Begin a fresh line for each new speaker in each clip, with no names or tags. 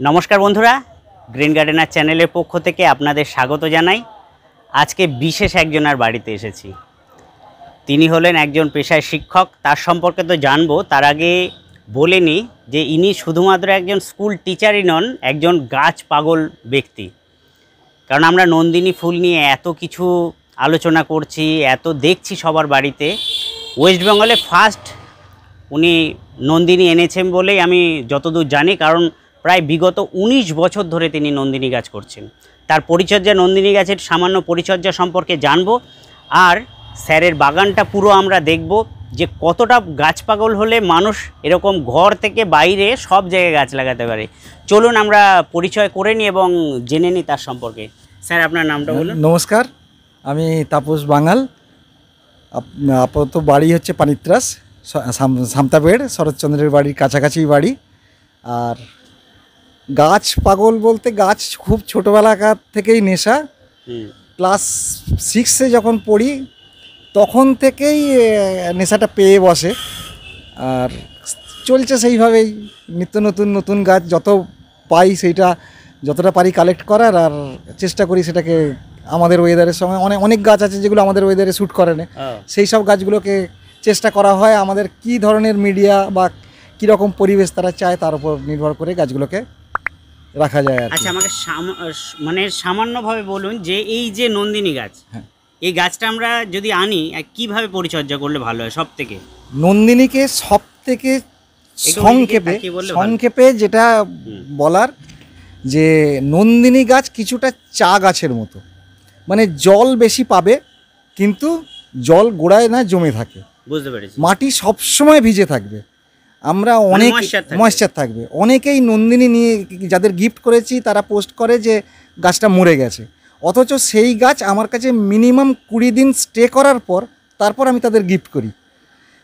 নমস্কার বন্ধুরা, green gardener চ্যানেলের পক্ষ থেকে আপনাদের স্বাগত জানাই। আজকে বিশেষ একজনের বাড়িতে এসেছি। তিনি হলেন একজন পেশায় শিক্ষক, তার সম্পর্কে তো জানব। তার আগে বলে নিই যে ইনি শুধুমাত্র একজন স্কুল টিচারই নন, একজন গাছ পাগল ব্যক্তি। কারণ আমরা নন্দিনী ফুল নিয়ে এত কিছু আলোচনা করছি, এত দেখছি সবার বাড়িতে। ওয়েস্ট বেঙ্গলে ফার্স্ট উনি নন্দিনী এনেছেন বলেই আমি যতদূর জানি, কারণ প্রায় বিগত ১৯ বছর ধরে তিনি নন্দিনী গাছ করছেন। তার পরিচর্যা নন্দিনী গাছের সামান্য পরিচর্যা সম্পর্কে জানব আর স্যারের বাগানটা পুরো আমরা দেখব যে কতটা গাছ পাগল হলে মানুষ এরকম ঘর থেকে বাইরে সব জায়গায় গাছ লাগাতে পারে। চলুন আমরা পরিচয় করে নিই এবং জেনে নিই তার সম্পর্কে। স্যার আপনার নামটা বলুন।
নমস্কার আমি তাপস বাঙাল। আপ- আপাতত বাড়ি হচ্ছে পানিত্রাস সামতাবেড় শরৎচন্দ্রের বাড়ির কাছাকাছি বাড়ি। আর গাছ পাগল বলতে গাছ খুব ছোটোবেলাকার থেকেই নেশা। ক্লাস সিক্সে যখন পড়ি তখন থেকেই নেশাটা পেয়ে বসে। আর চলছে সেইভাবেই। নিত্য নতুন নতুন গাছ যত পাই সেইটা যতটা পারি কালেক্ট করার আর চেষ্টা করি সেটাকে আমাদের ওয়েদারের সময়। অনেক অনেক গাছ আছে যেগুলো আমাদের ওয়েদারে শ্যুট করে না। সেই সব গাছগুলোকে চেষ্টা করা হয় আমাদের কি ধরনের মিডিয়া বা কীরকম পরিবেশ তারা চায় তার উপর নির্ভর করে গাছগুলোকে রাখা যায়
আচ্ছা আমাকে মানে সামান্যভাবে বলুন যে এই যে নন্দিনী গাছ
হ্যাঁ।
এই গাছটা আমরা যদি আনি কীভাবে পরিচর্যা করলে ভালো হয় সব থেকে
নন্দিনীকে সব থেকে সংক্ষেপে। সংক্ষেপে যেটা বলার যে নন্দিনী গাছ কিছুটা চা গাছের মতো। মানে জল বেশি পাবে কিন্তু জল গোড়ায় না জমে থাকে।
বুঝতে পেরেছি।
মাটি সবসময় ভিজে থাকবে। আমরা অনেক
moisture থাকবে।
ময়েশ্চার থাকবে। অনেকেই নন্দিনী নিয়ে যাদের গিফট করেছি তারা পোস্ট করে যে গাছটা মরে গেছে। অথচ সেই গাছ আমার কাছে মিনিমাম কুড়ি দিন স্টে করার পর তারপর আমি তাদের গিফট করি।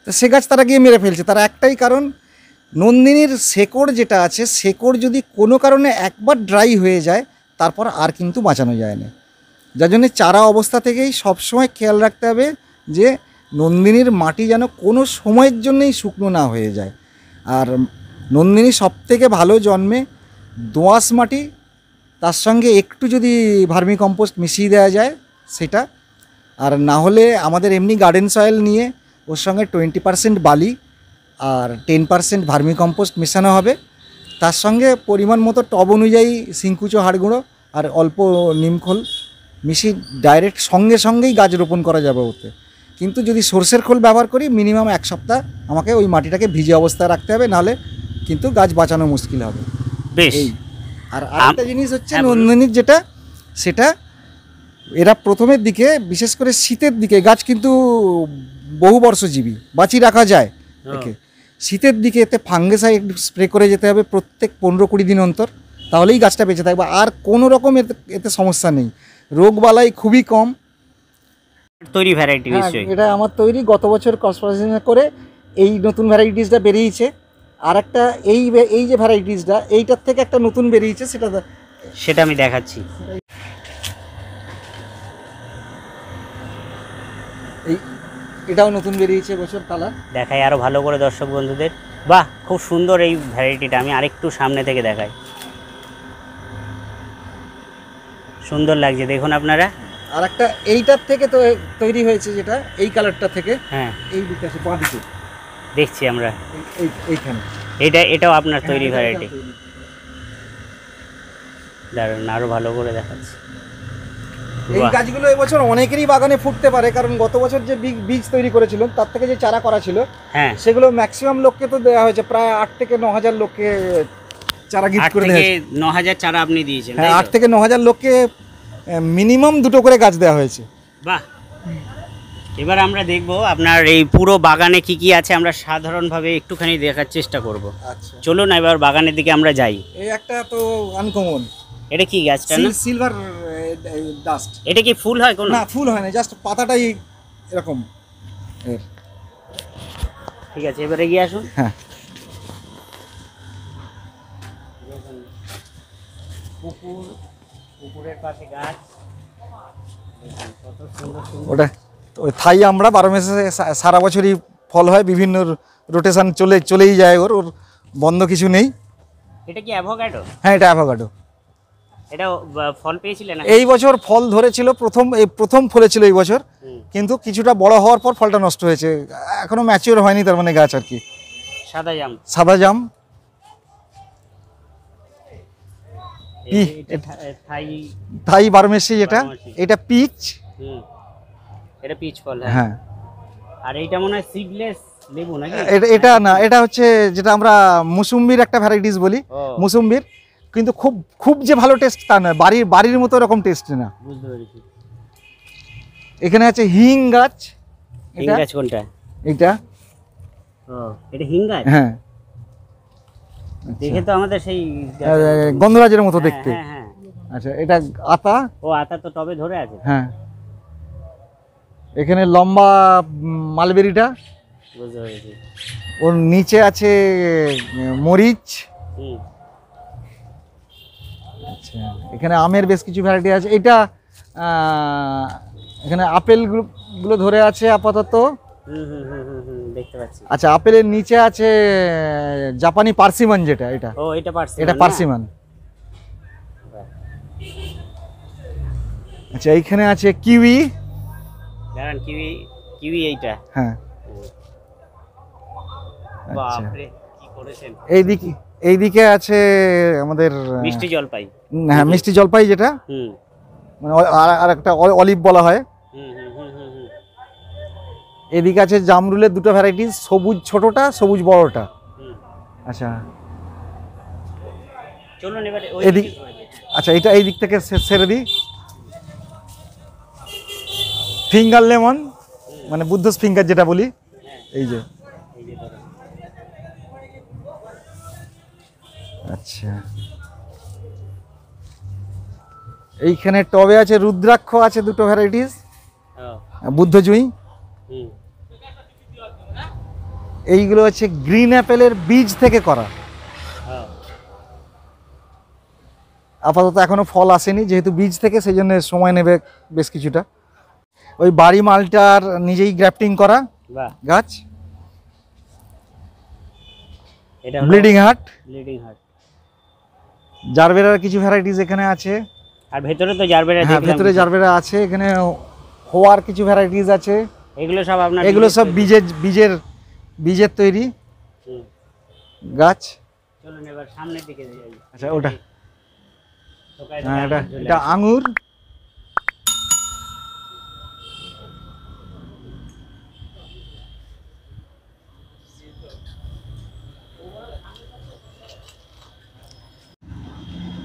তো সে গাছ তারা গিয়ে মেরে ফেলছে। তার একটাই কারণ নন্দিনীর শেকড় যেটা আছে শেকড় যদি কোনো কারণে একবার ড্রাই হয়ে যায় তারপর আর কিন্তু বাঁচানো যায় না। যার জন্য চারা অবস্থা থেকেই সবসময় খেয়াল রাখতে হবে যে নন্দিনীর মাটি যেন কোনো সময়ের জন্যই শুকনো না হয়ে যায়। আর নন্দিনী সব থেকে ভালো জন্মে দোআঁশ মাটি, তার সঙ্গে একটু যদি ভার্মি কম্পোস্ট মিশিয়ে দেওয়া যায়, সেটা। আর না হলে আমাদের এমনি গার্ডেন সয়েল নিয়ে ওর সঙ্গে টোয়েন্টি পারসেন্ট বালি আর টেন পারসেন্ট ভার্মি কম্পোস্ট মেশানো হবে। তার সঙ্গে পরিমাণ মতো টব অনুযায়ী সিংকুচো হাড় গুঁড়ো আর অল্প নিমখোল মিশিয়ে ডাইরেক্ট সঙ্গে সঙ্গেই গাছ রোপণ করা যাবে ওতে। কিন্তু যদি সর্ষের খোল ব্যবহার করি মিনিমাম এক সপ্তাহ আমাকে ওই মাটিটাকে ভিজে অবস্থায় রাখতে হবে নাহলে কিন্তু গাছ বাঁচানো মুশকিল হবে।
বেশ।
আর আরেকটা জিনিস হচ্ছে
হ্যাঁ,
নন্দিনীর যেটা সেটা এরা প্রথমের দিকে বিশেষ করে শীতের দিকে গাছ কিন্তু বহু বর্ষজীবী বাঁচিয়ে রাখা যায় একে। শীতের দিকে এতে ফাঙ্গেসাইড স্প্রে করে যেতে হবে প্রত্যেক পনেরো কুড়ি দিন অন্তর তাহলেই গাছটা বেঁচে থাকবে। আর কোনো রকম এতে এতে সমস্যা নেই। রোগবালাই খুবই কম
তৈরি ভ্যারাইটি নিশ্চয়ই।
এটা আমার তৈরি গত বছর ক্রস করে এই নতুন ভ্যারাইটিসটা বেরিয়েছে। আর একটা এই এই যে ভ্যারাইটিসটা এইটার থেকে একটা নতুন বেরিয়েছে সেটা
সেটা আমি দেখাচ্ছি।
এই এটাও নতুন বেরিয়েছে বছর কালার।
দেখাই আরও ভালো করে দর্শক বন্ধুদের। বাহ খুব সুন্দর এই ভ্যারাইটিটা আমি আরেকটু সামনে থেকে দেখাই। সুন্দর লাগছে দেখুন আপনারা।
আর একটা এইটার থেকে তো তৈরি হয়েছে যেটা এই কালারটা থেকে
হ্যাঁ।
এই দিকে আছে বাঁ দিকে
দেখছি আমরা।
এই- এই এইখানে।
এটা এটাও আপনার তৈরি
হ্যাঁ,
ভ্যারাইটি
তৈরি।
দাঁড়ান আরও ভালো করে দেখাচ্ছি।
এই। গাছগুলো এবছর অনেকেরই বাগানে ফুটতে পারে কারণ গত বছর যে বীজ- বীজ তৈরি করেছিল তার থেকে যে চারা করা ছিল
হ্যাঁ।
সেগুলো ম্যাক্সিমাম লোককে তো দেওয়া হয়েছে প্রায় আট থেকে ন হাজার লোককে চারা গিফট করে দেওয়া
ন হাজার চারা আপনি দিয়েছেন
হ্যাঁ আট থেকে ন হাজার লোককে মিনিমাম দুটো করে গাছ দেওয়া হয়েছে।
বাহ। এবার আমরা দেখব আপনার এই পুরো বাগানে কি কি আছে আমরা সাধারণভাবে একটুখানি দেখার চেষ্টা করব।
আচ্ছা।
চলুন এবার বাগানের দিকে আমরা যাই।
এই একটা তো আনকমন
এটা কি গাছটা না?
সিলভার ডাস্ট
এটা কি ফুল হয় কোনো?
না ফুল হয় না জাস্ট পাতাটাই এরকম। এর
ঠিক আছে এবারে গিয়ে আসুন।
হ্যাঁ।
পুকুর পুকুরের পাশে গাছ।
ওটা ওই থাই আমরা বারো মাসে সারা বছরই ফল হয় বিভিন্ন রোটেশন চলে চলেই যায় ওর ওর বন্ধ কিছু নেই।
এটা কি অ্যাভোকাডো
হ্যাঁ এটা অ্যাভোকাডো
এটা ফল না
এই বছর ফল ধরেছিল প্রথম এই প্রথম ফলেছিল এই বছর কিন্তু কিছুটা বড় হওয়ার পর ফলটা নষ্ট হয়েছে। এখনও ম্যাচিওর হয়নি তার মানে গাছ আর কি।
সাদা জাম।
সাদা জাম
থাই
বারমেসি যেটা এটা পিচ।
এটা পিচ ফল হ্যাঁ।
হ্যাঁ।
আর এইটা মনে হয় সিডলেস লেবু নাকি?
এটা এটা না এটা হচ্ছে যেটা আমরা মুসুম্বির একটা ভ্যারাইটিস বলি মুসুম্বির। কিন্তু খুব খুব যে ভালো টেস্ট তা নয় বাড়ির বাড়ির মতো এরকম টেস্ট না।
বুঝতে পেরেছি।
এখানে আছে হিং গাছ।
হিং
এটা
গাছ কোনটা?
এটা
ও এটা হিং গাছ?
হ্যাঁ।
দেখে তো আমাদের সেই
গন্ধরাজের মতো
হ্যাঁ,
দেখতে।
হ্যাঁ হ্যাঁ।
আচ্ছা এটা আতা?
ও আতা তো টবে ধরে আছে।
হ্যাঁ। এখানে লম্বা মালবেরিটা। ওর নিচে আছে মরিচ। আচ্ছা এখানে আমের বেশ কিছু ভ্যারাইটি আছে। এটা এখানে আপেলগুলো ধরে আছে আপাতত।
দেখতে পাচ্ছি।
আচ্ছা আপেলের নিচে আছে জাপানি পার্সিমান যেটা এটা।
ও এটা পারছি
এটা পার্সিমান। আচ্ছা এইখানে আছে কিউই।
দাঁড়ান কিউই কিউই এইটা।
হ্যাঁ। আচ্ছা।
বাপরে কি করেছেন?
এইদিকে এইদিকে আছে আমাদের
মিষ্টি জলপাই।
হ্যাঁ মিষ্টি জলপাই যেটা।
হুম।
মানে আর একটা অলিভ বলা হয়। এদিকে আছে জামরুলের দুটো ভ্যারাইটিস সবুজ ছোটটা সবুজ বড়টা। আচ্ছা।
চলুন এবারে
এদিক। আচ্ছা এটা এই দিক থেকে সেরে দিই। ফিঙ্গার লেমন মানে বুদ্ধস ফিঙ্গার যেটা বলি। এই যে।
এই যে।
আচ্ছা। এইখানে টবে আছে রুদ্রাক্ষ আছে দুটো ভ্যারাইটিস
ও,
বুদ্ধজুই
হুম
এইগুলো হচ্ছে গ্রিন অ্যাপেলের বীজ থেকে করা। আপাতত এখনও ফল আসেনি যেহেতু বীজ থেকে সেই জন্য সময় নেবে বেশ কিছুটা। ওই বাড়ি মালটার নিজেই গ্রাফটিং করা গাছ। ব্লিডিং হার্ট
ব্লিডিং হার্ট
জারবেরার কিছু ভ্যারাইটিস এখানে আছে।
আর ভেতরে তো জারবেরা
হ্যাঁ ভেতরে জারবেরা আছে এখানে হোয়ার কিছু ভ্যারাইটিস আছে।
এগুলো সব আপনার
এগুলো সব বীজের বীজের বীজের তৈরি গাছ।
চলুন এবার সামনের দিকে যাই।
আচ্ছা ওটা। হ্যাঁ এটা এটা আঙুর।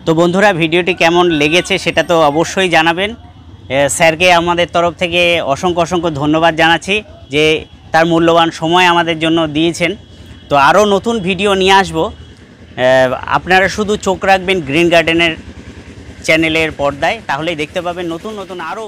তো বন্ধুরা ভিডিওটি কেমন লেগেছে সেটা তো অবশ্যই জানাবেন। স্যারকে আমাদের তরফ থেকে অসংখ্য অসংখ্য ধন্যবাদ জানাচ্ছি যে তার মূল্যবান সময় আমাদের জন্য দিয়েছেন। তো আরও নতুন ভিডিও নিয়ে আসব। আপনারা শুধু চোখ রাখবেন গ্রিন গার্ডেনের চ্যানেলের পর্দায়, তাহলেই দেখতে পাবেন নতুন নতুন আরও